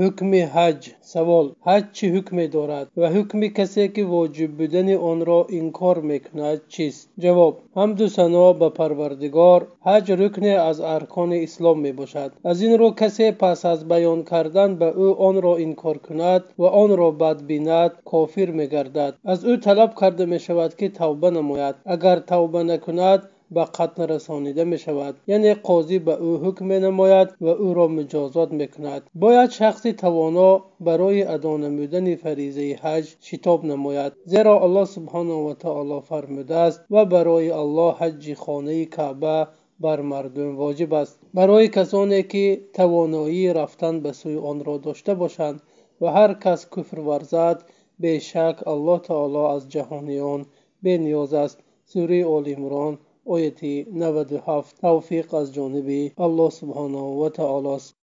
ҳукми ҳаҷ. Савол ҳаҷ чӣ ҳукме дорад? Ва ҳукми касе ки воҷиб будани онро инкор мекунад чист? Ҷавоб ҳамду сано ба парвардигор ҳаҷ рукне аз аркони ислом мебошад. Аз ин рӯ касе пас аз баён кардан ба ӯ онро инкор кунад ва онро бад бинад кофир мегардад. Аз ӯ талаб карда мешавад ки тавба намояд. Агар тавба накунад به قتل رسانیده می شود یعنی قاضی به او حکم می نماید و او را مجازات می کند باید شخص توانا برای ادا نمودن فریضه حج شتاب نماید. زیرا الله سبحانه و تعالی فرموده است و برای الله حج خانه کعبه بر مردم واجب است. برای کسانی که توانایی رفتن به سوی آن را داشته باشند و هر کس کفر ورزد بیشک الله تعالی از جهانیان بنیاز است. سوره آل عمران ояти 97 тавфиқ аз ҷониби аллоҳ субҳанаҳу ва таолост